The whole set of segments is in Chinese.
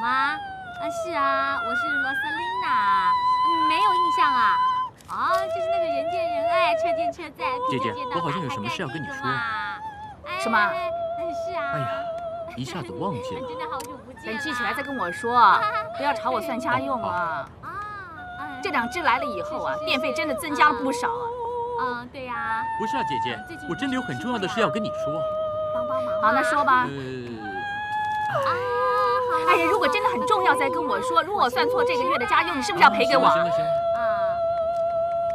吗？啊，是啊，我是罗瑟琳娜，没有印象啊。哦，就是那个人见人爱，车见车载，姐姐，我好像有什么事要跟你说。什么？是啊。哎呀，一下子忘记了。真的好久不见。等记起来再跟我说，不要朝我算家用啊。啊，这两只来了以后啊，电费真的增加了不少啊。嗯，对呀。不是啊，姐姐，我真的有很重要的事要跟你说。帮帮忙。好，那说吧。啊，哎呀，如果真的很重要，再跟我说。如果我算错这个月的家用，你是不是要赔给我？行了行了。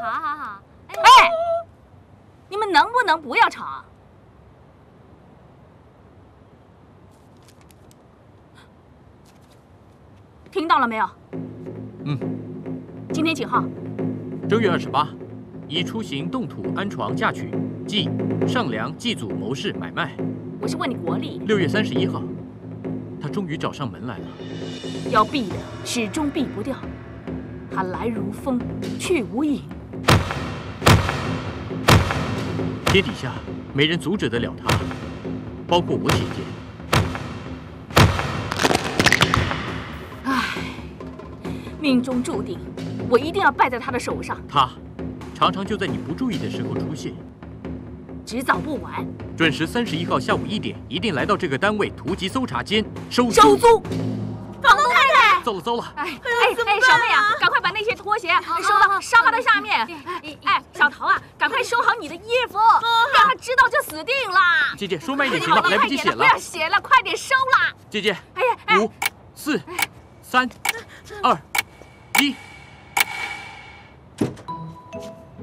好好好哎，你们能不能不要吵？听到了没有？嗯。今天几号？正月二十八，宜出行动土安床嫁娶，即上梁祭祖谋事买卖。我是问你国历。六月三十一号，他终于找上门来了。要避的始终避不掉，他来如风，去无影。天底下没人阻止得了他，包括我姐姐。唉，命中注定，我一定要败在他的手上。他常常就在你不注意的时候出现，迟早不晚。准时三十一号下午一点，一定来到这个单位突击搜查间收收租。房东太太，糟了糟了！哎哎哎，小妹啊，赶快把那些拖鞋收到沙发的下面。哎，小桃啊，赶快收好你的衣服，让他知道就死定了。姐姐，说慢一点行吗？来不及写了。不要写了，快点收了。姐姐，哎呀，五、四、三、二、一。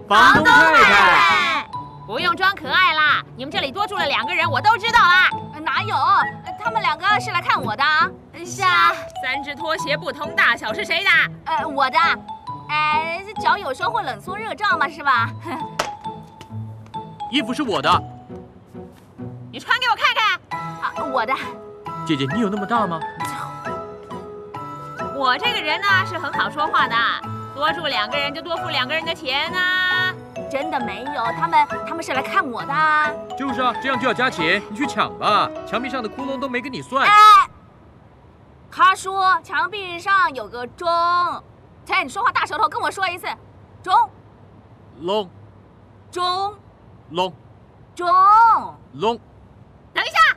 房东太太，不用装可爱啦，你们这里多住了两个人，我都知道啦。哪有？他们两个是来看我的。是啊，三只拖鞋不同大小是谁的？呃，我的。哎，脚有时候会冷缩热胀嘛，是吧？衣服是我的，你穿给我看看。啊，我的。姐姐，你有那么大吗？我这个人呢是很好说话的，多住两个人就多付两个人的钱啊。真的没有，他们他们是来看我的。就是啊，这样就要加钱，你去抢吧。墙壁上的窟窿都没跟你算。哎，他说墙壁上有个钟。哎，你说话大舌头，跟我说一次，钟，龙，钟，龙，钟，龙。等一下。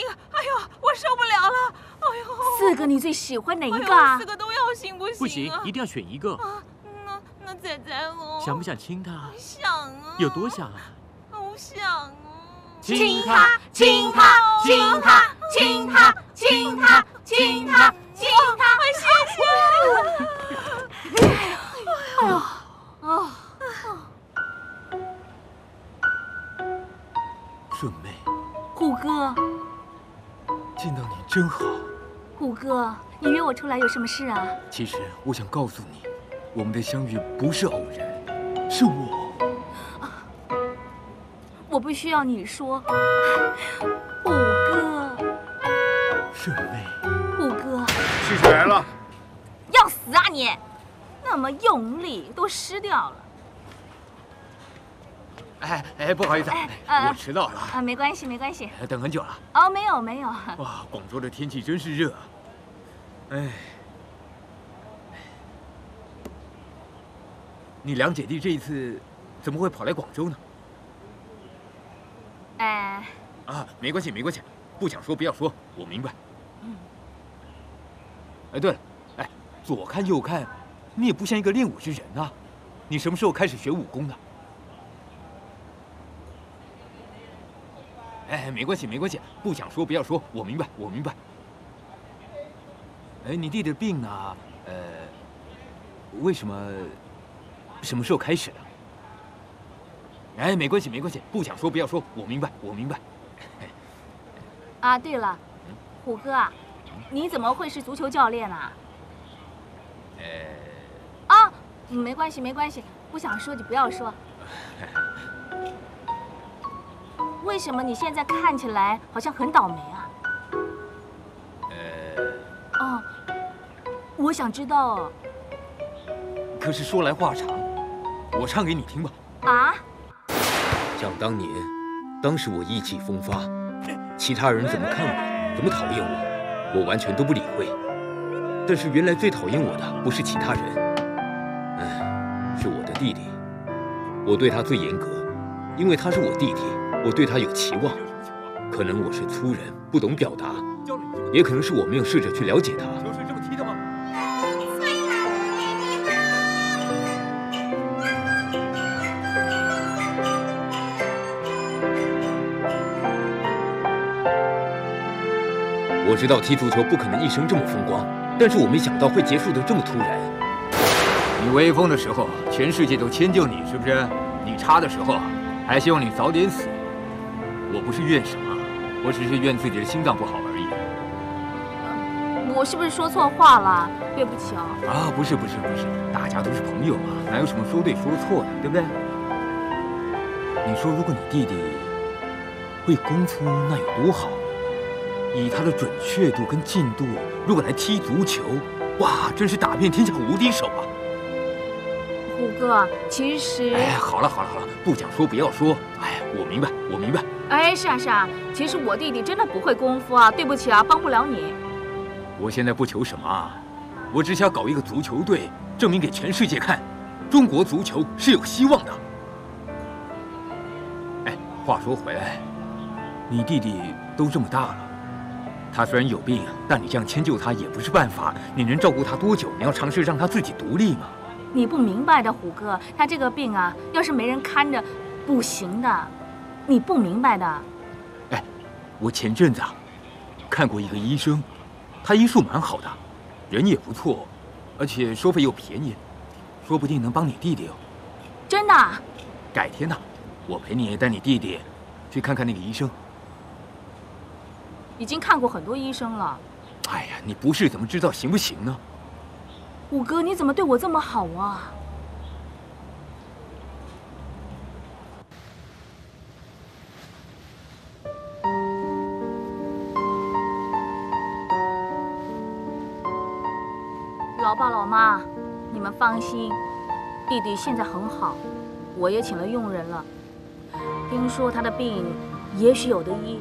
哎呦，我受不了了！哎呦，四个你最喜欢哪一个啊？四个都要行不行？不行，一定要选一个。那那仔仔哦，想不想亲他？想啊。有多想啊？好想啊。亲他，亲他，亲他，亲他，亲他，亲他，亲他，谢谢。哎呦，啊，顺妹，虎哥。见到你真好，五哥，你约我出来有什么事啊？其实我想告诉你，我们的相遇不是偶然，是我。我不需要你说，五哥。顺妹，虎哥，是谁来了？要死啊你！那么用力都湿掉了。哎哎，不好意思，我迟到了。啊，没关系，没关系。等很久了。哦，没有没有。哇，广州的天气真是热。哎，你两姐弟这一次怎么会跑来广州呢？哎。啊，没关系，没关系，不想说不要说，我明白。嗯。哎，对了，哎左看右看，你也不像一个练武之人啊！你什么时候开始学武功的？哎，没关系，没关系，不想说不要说，我明白，我明白。哎，你弟弟的病呢？呃，为什么？什么时候开始的？哎，没关系，没关系，不想说不要说，我明白，我明白。啊，对了，虎哥啊，你怎么会是足球教练呢？呃，啊，没关系，没关系，不想说就不要说。为什么你现在看起来好像很倒霉啊？呃，哦，我想知道可是说来话长，我唱给你听吧。啊，想当年，当时我意气风发，其他人怎么看我，怎么讨厌我，我完全都不理会。但是原来最讨厌我的不是其他人，嗯，是我的弟弟。我对他最严格，因为他是我弟弟，我对他有期望。可能我是粗人，不懂表达，也可能是我没有试着去了解他。球是这么踢的吗？我知道踢足球不可能一生这么风光，但是我没想到会结束的这么突然。你威风的时候，全世界都迁就你，是不是？你差的时候，还希望你早点死。我不是怨什么，我只是怨自己的心脏不好而已。我是不是说错话了？对不起啊。啊，不是不是不是，大家都是朋友嘛，哪有什么说对说错的，对不对？你说，如果你弟弟会功夫，那有多好？以他的准确度跟进度，如果来踢足球，哇，真是打遍天下无敌手啊！虎哥，其实……哎，好了好了好了，不想说不要说。哎，我明白，我明白。哎，是啊是啊，其实我弟弟真的不会功夫啊，对不起啊，帮不了你。我现在不求什么啊，我只想搞一个足球队，证明给全世界看，中国足球是有希望的。哎，话说回来，你弟弟都这么大了，他虽然有病，但你这样迁就他也不是办法。你能照顾他多久？你要尝试让他自己独立吗。你不明白的，虎哥，他这个病啊，要是没人看着，不行的。你不明白的。哎，我前阵子啊，看过一个医生，他医术蛮好的，人也不错，而且收费又便宜，说不定能帮你弟弟哦。真的？改天呐，我陪你带你弟弟去看看那个医生。已经看过很多医生了。哎呀，你不试怎么知道行不行呢？五哥，你怎么对我这么好啊？老爸老妈，你们放心，弟弟现在很好，我也请了佣人了。听说他的病也许有的医，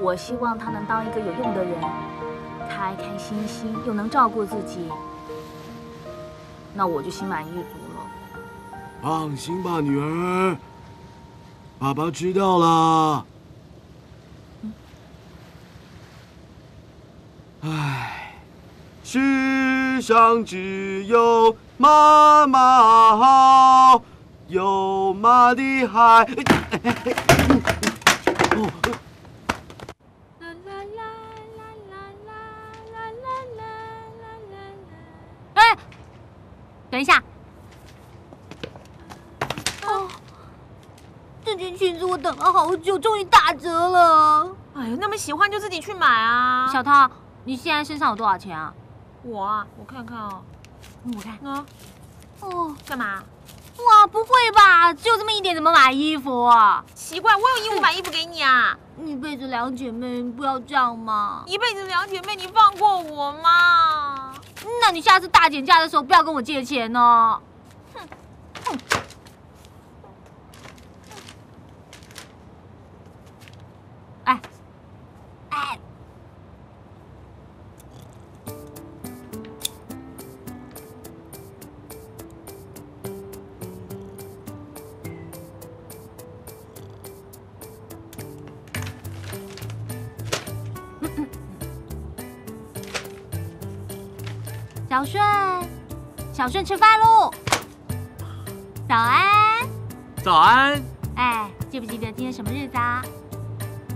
我希望他能当一个有用的人，开开心心又能照顾自己，那我就心满意足了。放心吧，女儿，爸爸知道了。唉，世上只有妈妈好，有妈的孩。哦，哎，等一下，哦，这件裙子我等了好久，终于打折了。哎呀，那么喜欢就自己去买啊！小涛，你现在身上有多少钱啊？我啊，我看看哦，我看，啊，哦，干嘛？哇，不会吧？只有这么一点，怎么买衣服啊？奇怪，我有义务买衣服给你啊！一辈子两姐妹，不要这样嘛。一辈子两姐妹，你放过我嘛！那你下次大减价的时候不要跟我借钱哦。小顺，小顺吃饭喽！早安。早安。哎，记不记得今天什么日子啊？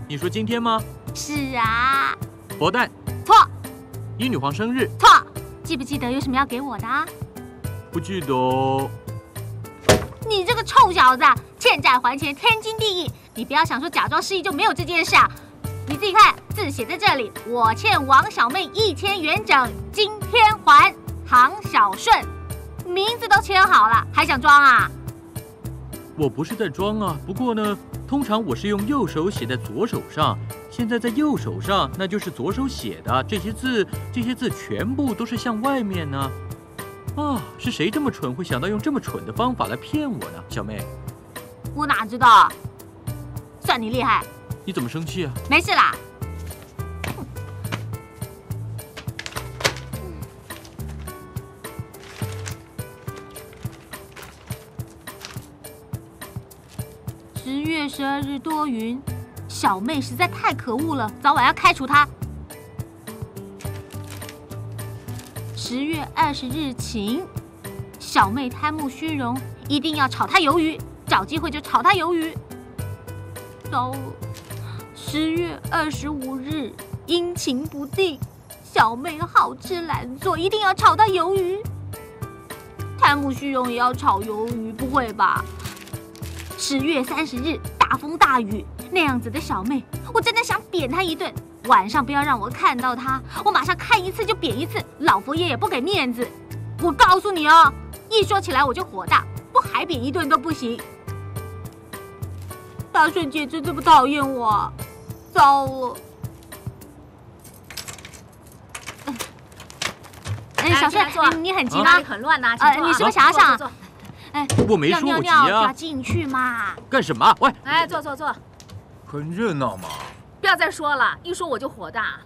你说今天吗？是啊。佛诞。错。英女皇生日。错。记不记得有什么要给我的？不记得哦。你这个臭小子，欠债还钱，天经地义。你不要想说假装失忆就没有这件事啊！你自己看，字写在这里，我欠王小妹一千元整，今天环。唐小顺，名字都签好了，还想装啊？我不是在装啊，不过呢，通常我是用右手写在左手上，现在在右手上，那就是左手写的。这些字，这些字全部都是向外面呢。啊，是谁这么蠢，会想到用这么蠢的方法来骗我呢？小妹，我哪知道？算你厉害。你怎么生气啊？没事啦。月十二日多云，小妹实在太可恶了，早晚要开除她。十月二十日晴，小妹贪慕虚荣，一定要炒她鱿鱼，找机会就炒她鱿鱼。糟了！十月二十五日阴晴不定，小妹好吃懒做，一定要炒她鱿鱼。贪慕虚荣也要炒鱿鱼，不会吧？十月三十日大风大雨，那样子的小妹，我真的想扁她一顿。晚上不要让我看到她，我马上看一次就扁一次，老佛爷也不给面子。我告诉你哦，一说起来我就火大，不海扁一顿都不行。大顺简直这么讨厌我，糟了！哎，小顺，你很急吗？很乱呐，呃，你是不是想要上？哎，我没说我急啊。要进去嘛？干什么？喂！哎，坐坐坐。很热闹嘛。不要再说了，一说我就火大。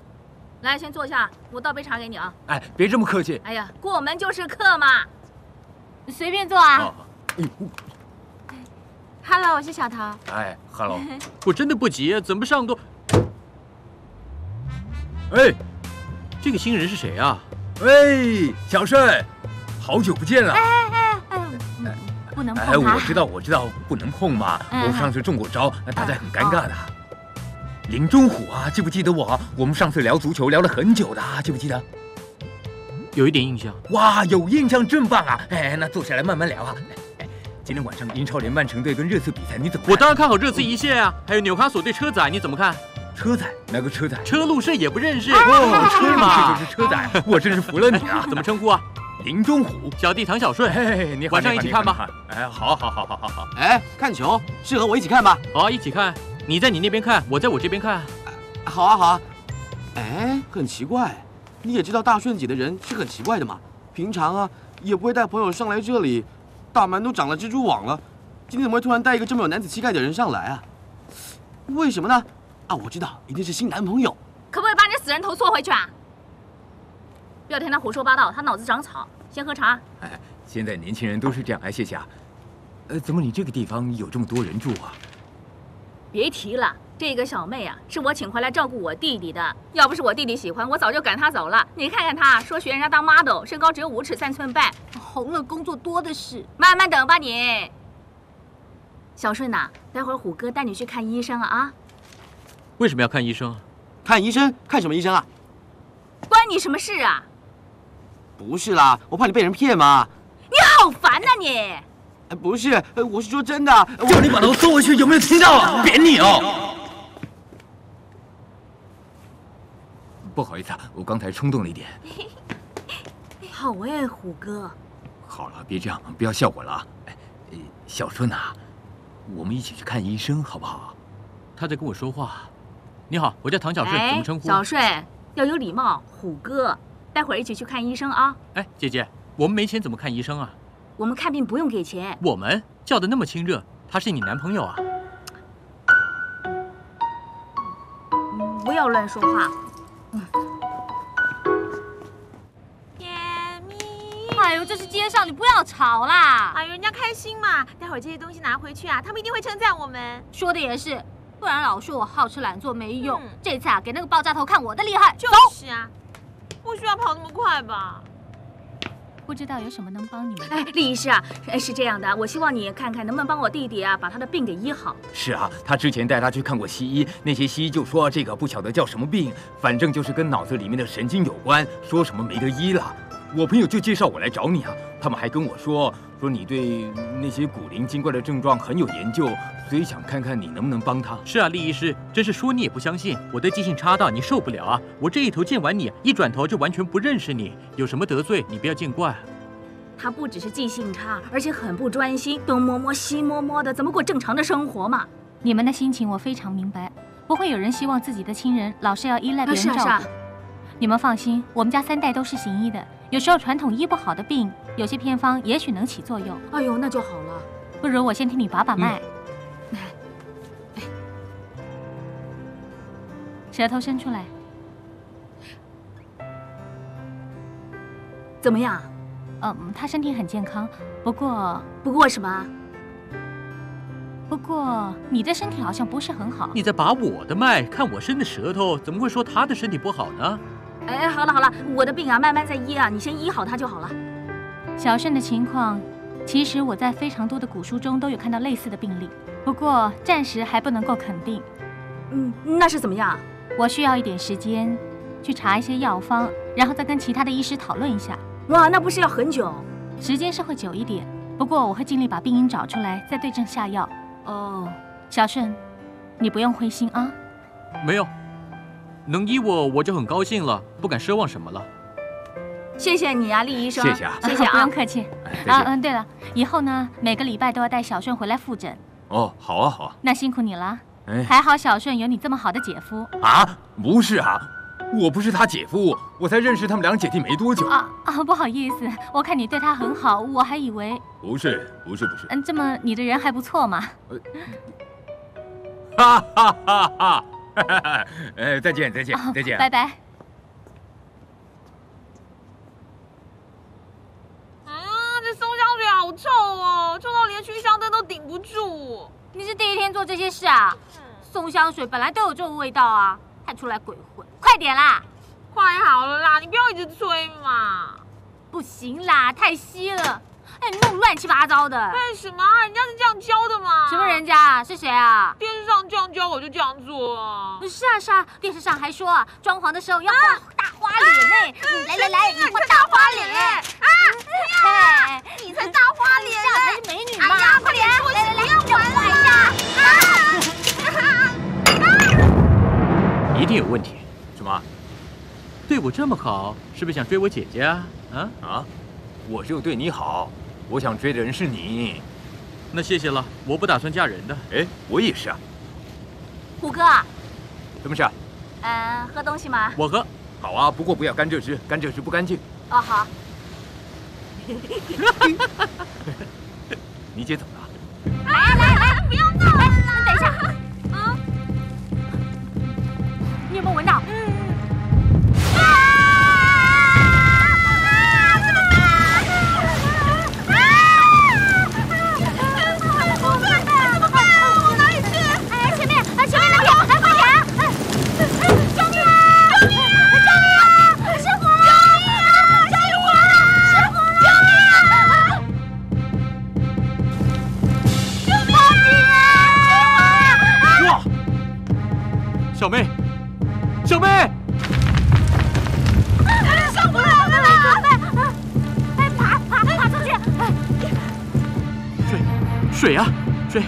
来，先坐下，我倒杯茶给你啊。哎，别这么客气。哎呀，过门就是客嘛，随便坐啊。Hello，我是小桃。哎，Hello。我真的不急，怎么上都。哎，这个新人是谁啊？哎，小顺，好久不见了。不能碰他。哎，我知道，我知道，不能碰嘛。我上次中过招，大家很尴尬的。林中虎啊，记不记得我？我们上次聊足球聊了很久的，记不记得？有一点印象。哇，有印象真棒啊！哎，那坐下来慢慢聊啊。哎，今天晚上英超联曼城队跟热刺比赛，你怎么？我当然看好热刺一线啊。还有纽卡索对车仔，你怎么看？车仔？哪个车仔？车路士也不认识。哦，车嘛，这就是车仔。我真是服了你啊！怎么称呼啊？林中虎，小弟唐小顺。嘿，你晚上一起看吧。哎，好好好好好好。哎，看球，适合我一起看吧？好，一起看。你在你那边看，我在我这边看。好啊，好啊。哎，很奇怪，你也知道大顺姐的人是很奇怪的嘛。平常啊，也不会带朋友上来这里。大门都长了蜘蛛网了，今天怎么会突然带一个这么有男子气概的人上来啊？为什么呢？啊，我知道，一定是新男朋友。可不可以把你死人头缩回去啊？不要听他胡说八道，他脑子长草。先喝茶。哎，现在年轻人都是这样。哎，谢谢啊。呃，怎么你这个地方有这么多人住啊？别提了，这个小妹啊，是我请回来照顾我弟弟的。要不是我弟弟喜欢，我早就赶她走了。你看看她，说学人家当 model，身高只有五尺三寸半，红了工作多的是。慢慢等吧你。小顺呐，待会儿虎哥带你去看医生啊啊！为什么要看医生？看医生？看什么医生啊？关你什么事啊？不是啦，我怕你被人骗嘛。你好烦呐你！不是，我是说真的。叫你把头缩回去，有没有听到啊？扁你哦！不好意思啊，我刚才冲动了一点。好哎，虎哥。好了，别这样，不要笑我了啊！哎，小顺呐，我们一起去看医生好不好？他在跟我说话。你好，我叫唐小顺，怎么称呼？小顺要有礼貌，虎哥。待会儿一起去看医生啊！哎，姐姐，我们没钱怎么看医生啊？我们看病不用给钱。我们叫的那么亲热，他是你男朋友啊？不要乱说话。甜蜜。哎呦，这是街上，你不要吵啦！哎呦，人家开心嘛。待会儿这些东西拿回去啊，他们一定会称赞我们。说的也是，不然老说我好吃懒做没用。这次啊，给那个爆炸头看我的厉害。就是啊，不需要跑那么快吧？不知道有什么能帮你们。哎，李医师啊，哎是这样的，我希望你看看能不能帮我弟弟啊，把他的病给医好。是啊，他之前带他去看过西医，那些西医就说这个不晓得叫什么病，反正就是跟脑子里面的神经有关，说什么没得医了。我朋友就介绍我来找你啊，他们还跟我说说你对那些古灵精怪的症状很有研究，所以想看看你能不能帮他。是啊，厉医师，真是说你也不相信，我的记性差到你受不了啊！我这一头见完你，一转头就完全不认识你，有什么得罪你不要见怪。他不只是记性差，而且很不专心，东摸摸西摸摸的，怎么过正常的生活嘛？你们的心情我非常明白，不会有人希望自己的亲人老是要依赖别人照顾。是啊是啊，你们放心，我们家三代都是行医的，有时候传统医不好的病，有些偏方也许能起作用。哎呦，那就好了。不如我先替你把把脉。舌头伸出来，怎么样？嗯，他身体很健康，不过不过什么？不过你的身体好像不是很好。你在把我的脉，看我伸的舌头，怎么会说他的身体不好呢？哎，好了好了，我的病啊，慢慢再医啊，你先医好他就好了。小盛的情况，其实我在非常多的古书中都有看到类似的病例，不过暂时还不能够肯定。嗯，那是怎么样？我需要一点时间去查一些药方，然后再跟其他的医师讨论一下。哇，那不是要很久？时间是会久一点，不过我会尽力把病因找出来，再对症下药。哦，小顺，你不用灰心啊。没有，能医我我就很高兴了，不敢奢望什么了。谢谢你啊，厉医生。谢谢啊谢谢不用啊。客气。啊嗯，对了，以后呢，每个礼拜都要带小顺回来复诊。哦，好啊，好啊。那辛苦你了，哎，还好小顺有你这么好的姐夫。啊，不是啊，我不是他姐夫，我才认识他们两姐弟没多久。啊啊，不好意思，我看你对他很好，我还以为，不是，不是，不是。嗯，这么你的人还不错嘛。哈哈哈哈！哎，再见，再见哦，再见。拜拜。啊，这松香水好臭哦，臭到连熏香灯都顶不住。你是第一天做这些事啊？松香水本来都有这种味道啊，还出来鬼混，快点啦！快好了啦，你不要一直催嘛。不行啦，太稀了，哎，你弄乱七八糟的。干什么啊？人家是这样教的嘛。什么？人家啊？是谁啊？电视上这样教，我就这样做啊。是啊是啊，电视上还说啊，装潢的时候要画大花脸呢。来来来，你画大花脸啊！你才大花脸这样才是美女嘛！哎呀快点来来来，让我画一下。一定有问题。什么？对我这么好，是不是想追我姐姐啊？啊？啊？我只有对你好，我想追的人是你。那谢谢了，我不打算嫁人的。哎，我也是啊。虎哥，什么事啊？嗯，喝东西吗？我喝。好啊，不过不要甘蔗汁，甘蔗汁不干净。哦，好。你姐怎么了？来来来不要闹小妹，小妹，上不来了啦！哎，爬爬爬出去！水，水啊，水！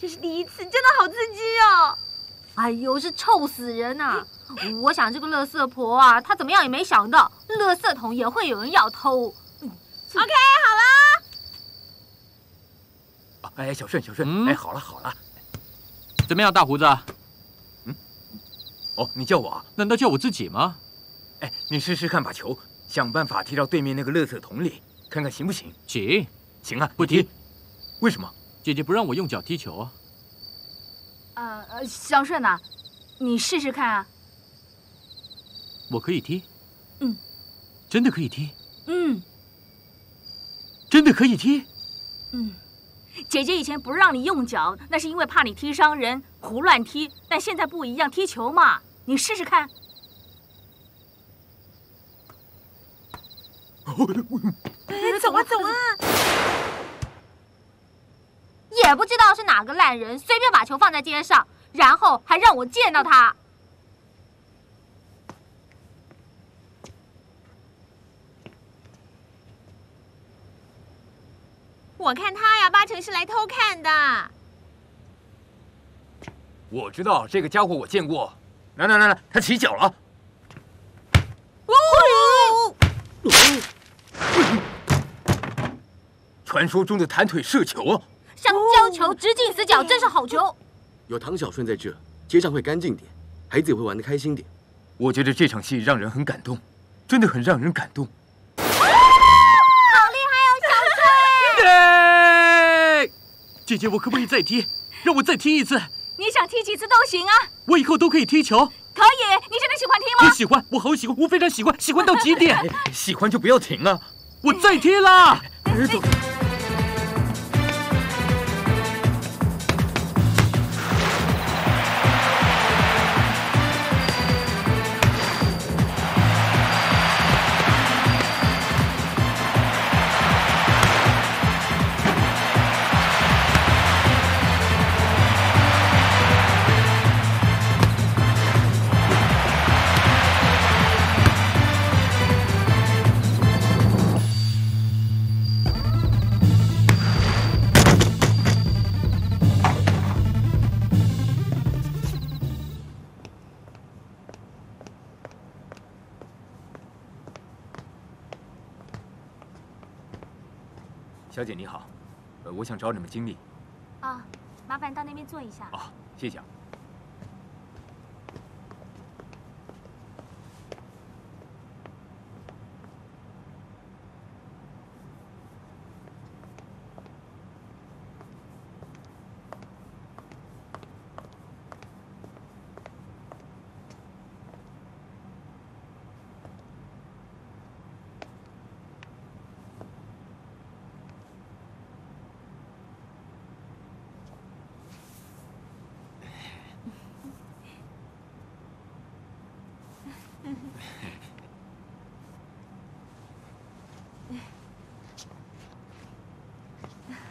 这是第一次，真的好刺激哦！哎呦，是臭死人呐、我想这个乐色婆啊，她怎么样也没想到，乐色桶也会有人要偷。OK，好了，哎，小顺，小顺，嗯哎，好了好了，怎么样，大胡子？哦，你叫我啊？难道叫我自己吗？哎，你试试看，把球想办法踢到对面那个乐色桶里，看看行不行？行，行啊，不踢。为什么？姐姐不让我用脚踢球啊。呃呃，小顺呐、你试试看啊。我可以踢。嗯，真的可以踢，嗯真的可以踢。嗯，姐姐以前不让你用脚，那是因为怕你踢伤人，胡乱踢。但现在不一样，踢球嘛，你试试看。走啊走啊！也不知道是哪个烂人随便把球放在街上，然后还让我见到他。我看他呀，八成是来偷看的。我知道这个家伙，我见过。来来来来，他起脚了。传说中的弹腿射球啊！像胶球直进死角，真是好球。有唐小顺在这，街上会干净点，孩子也会玩得开心点。我觉得这场戏让人很感动，真的很让人感动。好厉害哦，小顺，姐姐，我可不可以再踢？让我再踢一次，你想踢几次都行啊，我以后都可以踢球。可以。你真的喜欢踢吗？我喜欢，我好喜欢，我非常喜欢，喜欢到极点。喜欢就不要停啊！我再踢啦！小 我想找你们经理。啊，麻烦到那边坐一下。啊，谢谢啊。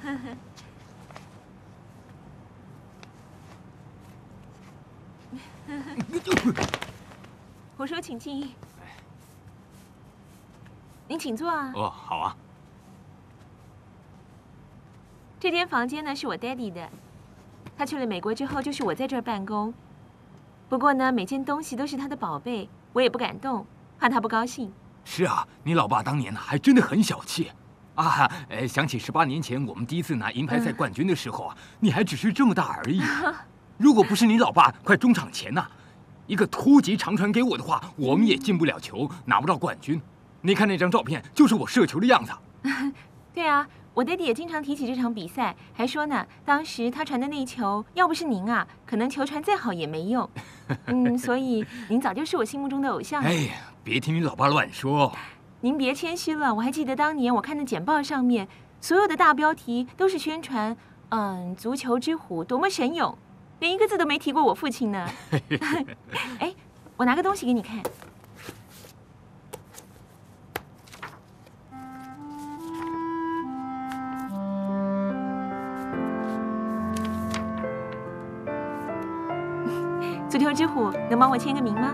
我说请进，您请坐啊。哦，好啊。这间房间呢是我 daddy 的，他去了美国之后就是我在这儿办公。不过呢，每件东西都是他的宝贝，我也不敢动，怕他不高兴。是啊，你老爸当年还真的很小气啊！呃，想起十八年前我们第一次拿银牌赛冠军的时候啊，你还只是这么大而已。如果不是你老爸快中场前呐、一个突击长传给我的话，我们也进不了球，拿不到冠军。你看那张照片，就是我射球的样子。对啊，我爹地也经常提起这场比赛，还说呢，当时他传的那球，要不是您啊，可能球传再好也没用。嗯，所以您早就是我心目中的偶像了。哎呀，别听你老爸乱说。您别谦虚了，我还记得当年我看的简报上面，所有的大标题都是宣传，嗯，足球之虎多么神勇，连一个字都没提过我父亲呢。哎，我拿个东西给你看。足球之虎，能帮我签个名吗？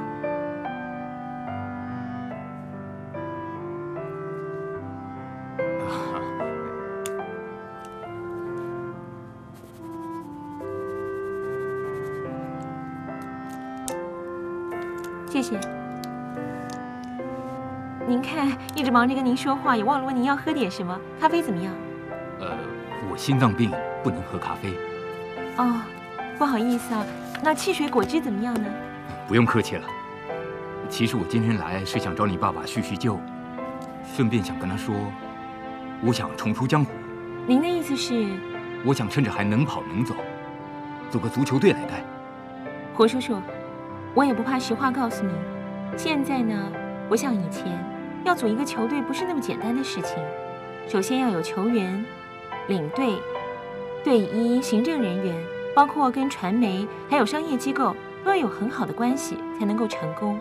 忙着跟您说话，也忘了问您要喝点什么。咖啡怎么样？呃，我心脏病不能喝咖啡。哦，不好意思啊。那汽水果汁怎么样呢？不用客气了。其实我今天来是想找你爸爸叙叙旧，顺便想跟他说，我想重出江湖。您的意思是？我想趁着还能跑能走，组个足球队来带。胡叔叔，我也不怕实话告诉您，现在呢，不像以前。要组一个球队不是那么简单的事情，首先要有球员、领队、队医、行政人员，包括跟传媒还有商业机构都要有很好的关系，才能够成功。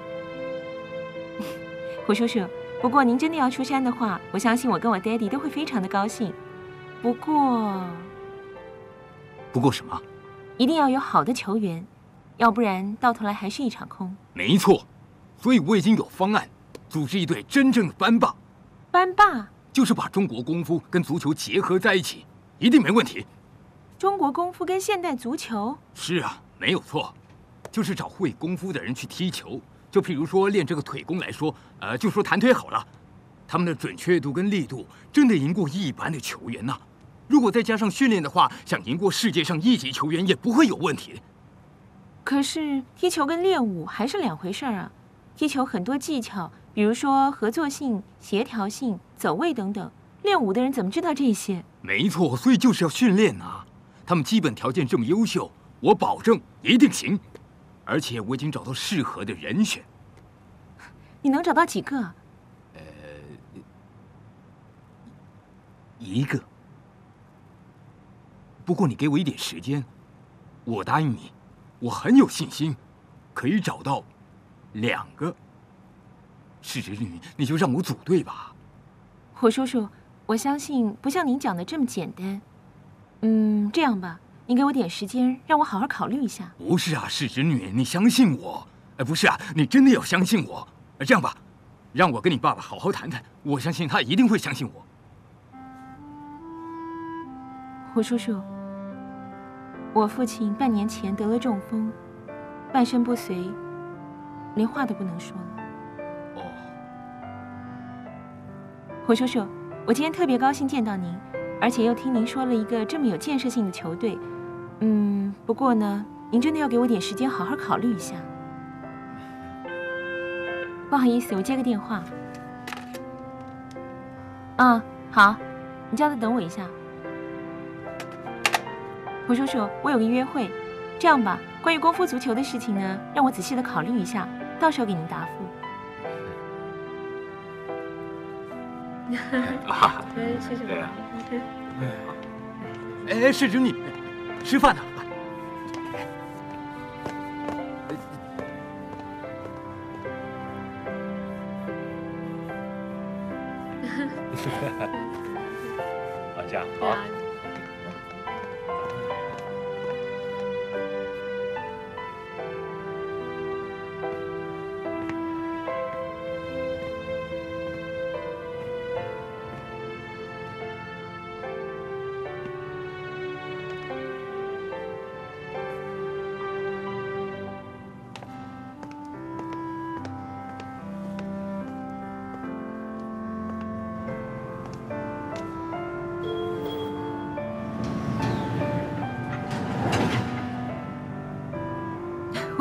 胡叔叔，不过您真的要出山的话，我相信我跟我爹地都会非常的高兴。不过，不过什么？一定要有好的球员，要不然到头来还是一场空。没错，所以我已经有方案。组织一队真正的班霸，班霸就是把中国功夫跟足球结合在一起，一定没问题。中国功夫跟现代足球？是啊，没有错，就是找会功夫的人去踢球。就譬如说练这个腿功来说，呃，就说弹腿好了，他们的准确度跟力度真的赢过一般的球员呐。如果再加上训练的话，想赢过世界上一级球员也不会有问题。可是踢球跟练武还是两回事儿啊，踢球很多技巧。比如说合作性、协调性、走位等等，练武的人怎么知道这些？没错，所以就是要训练呐。他们基本条件这么优秀，我保证一定行。而且我已经找到适合的人选。你能找到几个？呃，一个。不过你给我一点时间，我答应你，我很有信心，可以找到两个。是侄女，你就让我组队吧。胡叔叔，我相信不像您讲的这么简单。嗯，这样吧，你给我点时间，让我好好考虑一下。不是啊，是侄女，你相信我。哎，不是啊，你真的要相信我。这样吧，让我跟你爸爸好好谈谈，我相信他一定会相信我。胡叔叔，我父亲半年前得了中风，半身不遂，连话都不能说了。胡叔叔，我今天特别高兴见到您，而且又听您说了一个这么有建设性的球队。嗯，不过呢，您真的要给我点时间好好考虑一下。不好意思，我接个电话。啊，好，你叫他等我一下。胡叔叔，我有个约会，这样吧，关于功夫足球的事情呢，让我仔细的考虑一下，到时候给您答复。啊，谢谢。对呀。哎，世侄女，吃饭呢。好，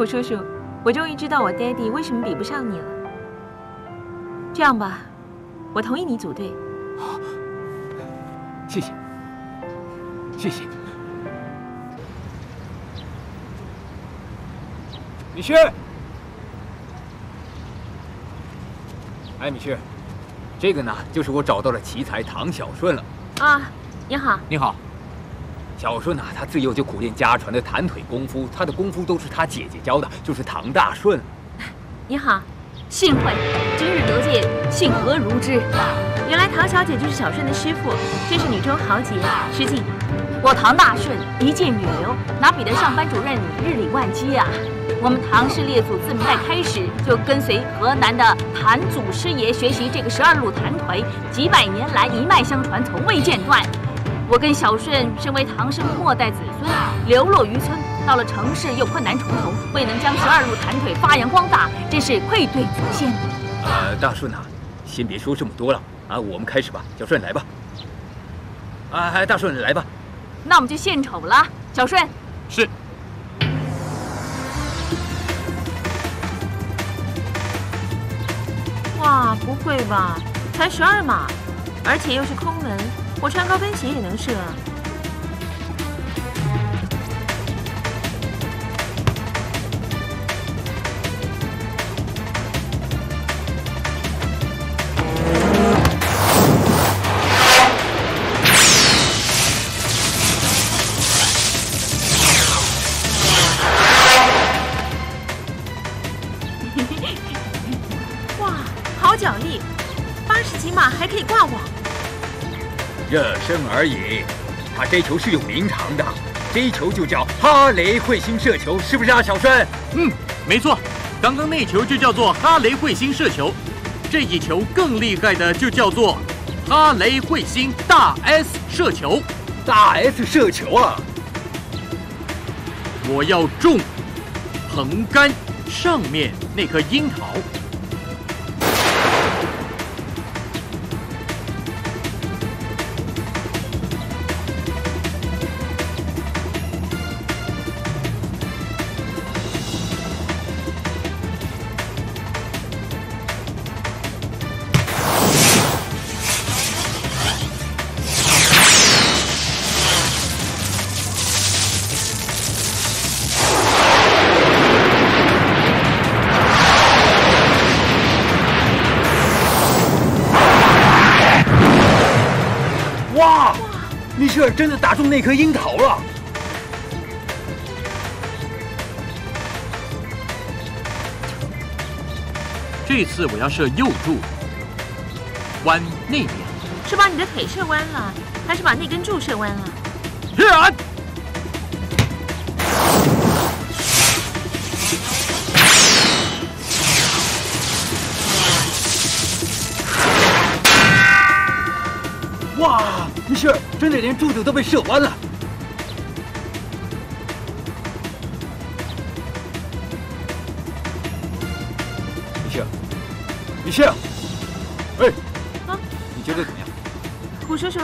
叔叔，我终于知道我爹地为什么比不上你了。这样吧，我同意你组队。好，谢谢，谢谢。米旭，哎，米旭，这个呢，就是我找到了奇才唐小顺了。啊，你好。你好。小顺呐，他自幼就苦练家传的弹腿功夫，他的功夫都是他姐姐教的，就是唐大顺。你好，幸会，今日得见，幸何如之？原来唐小姐就是小顺的师傅，真是女中豪杰，失敬。我唐大顺一介女流，哪比得上班主任日理万机啊？我们唐氏列祖自明代开始就跟随河南的谭祖师爷学习这个十二路弹腿，几百年来一脉相传，从未间断。我跟小顺身为唐氏末代子孙，流落渔村，到了城市又困难重重，未能将十二路弹腿发扬光大，真是愧对祖先。呃，大顺呐、先别说这么多了啊，我们开始吧。小顺来吧。啊，大顺来吧。那我们就献丑了，小顺。是。哇，不会吧？才十二码，而且又是空门，我穿高跟鞋也能射啊。而已。他这球是有名堂的，这球就叫哈雷彗星射球，是不是啊，小顺？嗯，没错，刚刚那球就叫做哈雷彗星射球，这一球更厉害的就叫做哈雷彗星大 S 射球。大 S 射球啊！我要中横杆上面那颗樱桃。哇，米歇尔真的打中那颗樱桃了！这次我要射右柱，弯那边。是把你的腿射弯了，还是把那根柱射弯了？真的连柱子都被射弯了。米歇尔，米歇，哎，啊，你觉得怎么样？胡叔叔，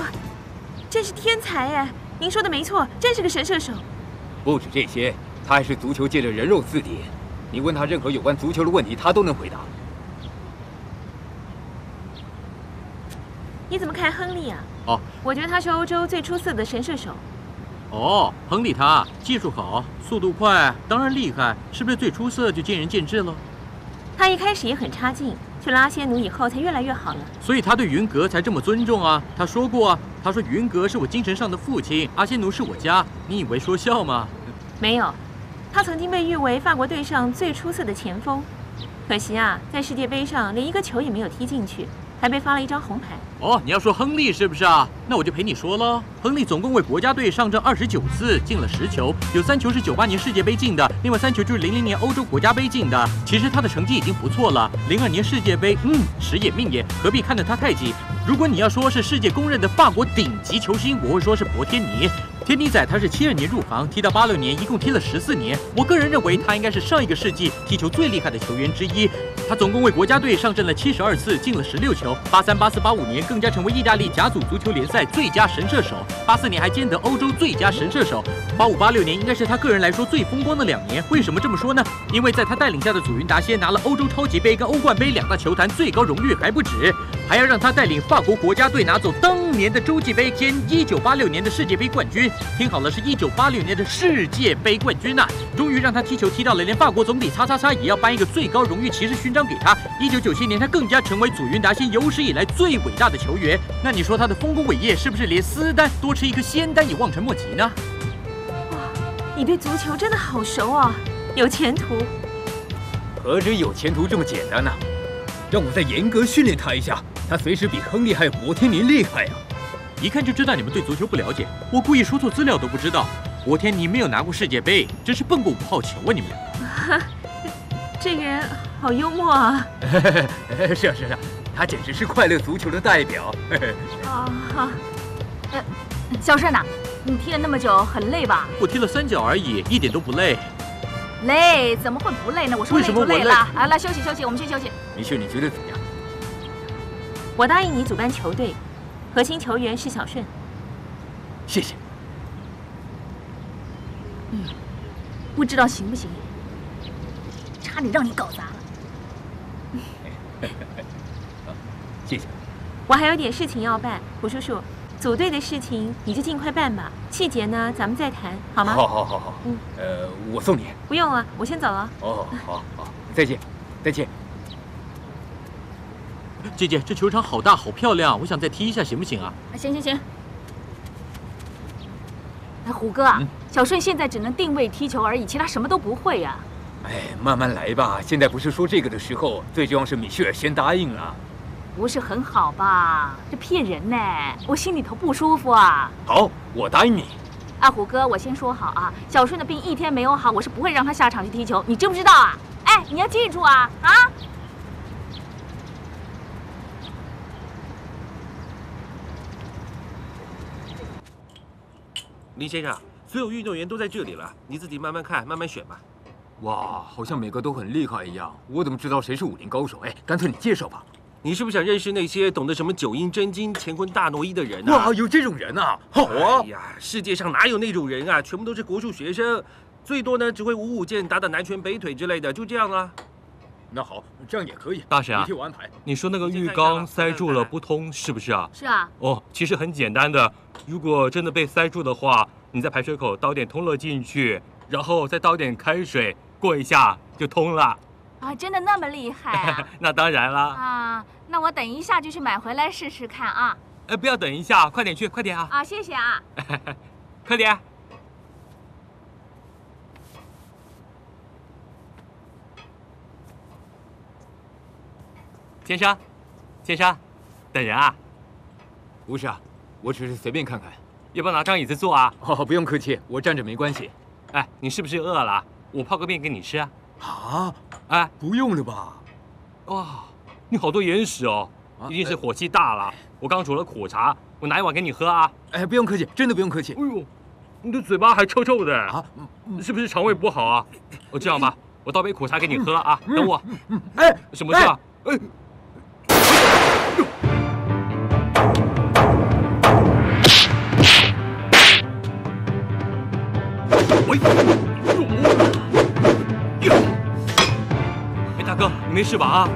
真是天才哎！您说的没错，真是个神射手。不止这些，他还是足球界的人肉字典。你问他任何有关足球的问题，他都能回答。你怎么看亨利啊？哦，我觉得他是欧洲最出色的神射手。哦，亨利他技术好，速度快，当然厉害，是不是最出色就见仁见智了。他一开始也很差劲，去了阿仙奴以后才越来越好了。所以他对云格才这么尊重啊。他说过啊，他说云格是我精神上的父亲，阿仙奴是我家。你以为说笑吗？没有，他曾经被誉为法国队上最出色的前锋，可惜啊，在世界杯上连一个球也没有踢进去，还被发了一张红牌。哦，你要说亨利是不是啊？那我就陪你说了。亨利总共为国家队上阵二十九次，进了十球，有三球是九八年世界杯进的，另外三球就是零零年欧洲国家杯进的。其实他的成绩已经不错了。零二年世界杯，嗯，时也命也，何必看得他太紧？如果你要说是世界公认的法国顶级球星，我会说是博天尼。天尼仔他是七二年入行，踢到八六年，一共踢了十四年。我个人认为他应该是上一个世纪踢球最厉害的球员之一。他总共为国家队上阵了七十二次，进了十六球。八三、八四、八五年更加成为意大利甲组足球联赛最佳神射手。八四年还兼得欧洲最佳神射手。八五、八六年应该是他个人来说最风光的两年。为什么这么说呢？因为在他带领下的祖云达先拿了欧洲超级杯跟欧冠杯两大球坛最高荣誉还不止，还要让他带领法国国家队拿走当年的洲际杯兼一九八六年的世界杯冠军。听好了，是一九八六年的世界杯冠军呐、终于让他踢球踢到了连法国总理擦擦擦也要颁一个最高荣誉骑士勋章给他。一九九七年，他更加成为祖云达新有史以来最伟大的球员。那你说他的丰功伟业是不是连斯丹多吃一颗仙丹也望尘莫及呢？哇你对足球真的好熟啊，有前途。何止有前途这么简单呢、让我再严格训练他一下，他随时比亨利还有博天尼厉害呀、一看就知道你们对足球不了解。我故意说错资料都不知道。博天尼没有拿过世界杯，真是笨过五号球啊！你们俩。这个人好幽默啊！是啊是啊，他简直是快乐足球的代表。啊哈，小顺呐，你踢了那么久，很累吧？我踢了三脚而已，一点都不累。累？怎么会不累呢？我说累就累了。啊，来休息休息，我们先休息。明秀，你觉得怎么样？我答应你组班球队，核心球员是小顺。谢谢。嗯，不知道行不行？差点让你搞砸了。谢谢。我还有点事情要办，胡叔叔，组队的事情你就尽快办吧，细节呢咱们再谈，好吗？好好好好。嗯，呃，我送你。不用了，我先走了。哦，好好，再见，再见。姐姐，这球场好大，好漂亮，我想再踢一下，行不行啊？行行行。哎，虎哥啊，小顺现在只能定位踢球而已，其他什么都不会呀。哎，慢慢来吧，现在不是说这个的时候。最重要是米歇尔先答应了。不是很好吧？这骗人呢，我心里头不舒服啊。好，我答应你。啊，虎哥，我先说好啊，小顺的病一天没有好，我是不会让他下场去踢球，你知不知道啊？哎，你要记住啊啊！林先生，所有运动员都在这里了，你自己慢慢看，慢慢选吧。哇，好像每个都很厉害一样，我怎么知道谁是武林高手？哎，干脆你介绍吧。你是不是想认识那些懂得什么九阴真经、乾坤大挪移的人啊？哇，有这种人啊！好啊！哎呀，世界上哪有那种人啊？全部都是国术学生，最多呢只会舞舞剑、打打南拳北腿之类的，就这样啊。那好，这样也可以。大神啊，替我安排。你说那个浴缸塞住了不通，是不是啊？是啊。哦，其实很简单的，如果真的被塞住的话，你在排水口倒点通了进去，然后再倒点开水，过一下就通了。啊，真的那么厉害啊？那当然啦。啊，那我等一下就去买回来试试看啊。哎，不要等一下，快点去，快点啊！啊，谢谢啊。快点。先生，先生，等人啊？不是啊，我只是随便看看。要不要拿张椅子坐啊？哦，不用客气，我站着没关系。哎，你是不是饿了？我泡个面给你吃啊。啊？哎，不用了吧？哇，你好多眼屎哦，一定是火气大了。我刚煮了苦茶，我拿一碗给你喝啊。哎，不用客气，真的不用客气。哎呦，你的嘴巴还臭臭的啊？是不是肠胃不好啊？哦，这样吧，我倒杯苦茶给你喝啊。等我。哎，什么事啊？哎。喂。哥，你没事吧？啊？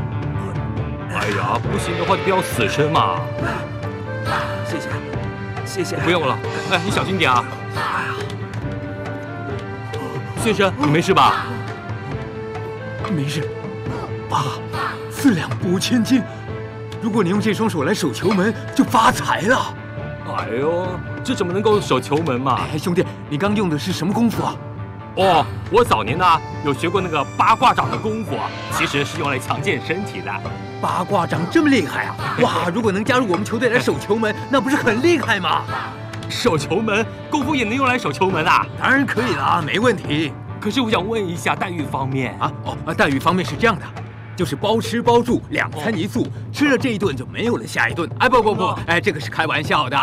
哎呀，不行的话就不要死撑嘛。谢谢，谢谢。不用了。哎，你小心点啊。先生，你没事吧？没事。爸，四两拨千斤。如果你用这双手来守球门，就发财了。哎呦，这怎么能够守球门嘛？哎，兄弟，你刚用的是什么功夫啊？哦，我早年呢有学过那个八卦掌的功夫，其实是用来强健身体的。八卦掌这么厉害啊！哇，如果能加入我们球队来守球门，那不是很厉害吗？守球门功夫也能用来守球门啊？当然可以了，没问题。可是我想问一下待遇方面啊？哦，待遇方面是这样的。就是包吃包住，两餐一宿，吃了这一顿就没有了下一顿。哎，不不不，哎，这个是开玩笑的。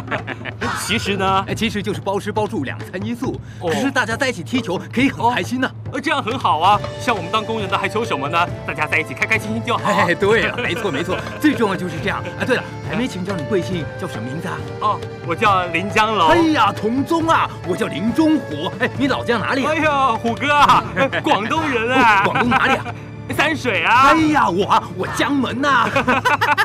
其实呢，哎，其实就是包吃包住，两餐一宿。可是大家在一起踢球可以很开心呢。呃，这样很好啊。像我们当工人的还求什么呢？大家在一起开开心心就好。哎，对了，没错没错，最重要就是这样。哎，对了，还没请教你贵姓，叫什么名字啊？哦，我叫林江龙。哎呀，同宗啊，我叫林中虎。哎，你老家哪里？哎呀，虎哥啊，广东人啊。广东哪里啊？三水啊！哎呀，我我江门呐，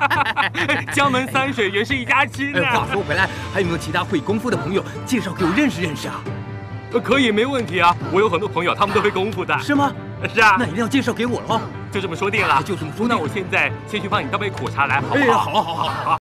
江门三水原是一家亲哎。话说回来，还有没有其他会功夫的朋友介绍给我认识认识啊？呃，可以，没问题啊。我有很多朋友，他们都会功夫的。是吗？是啊。那一定要介绍给我喽。就这么说定了。就这么说。那我现在先去帮你倒杯苦茶来，好不好？好，好，好，好。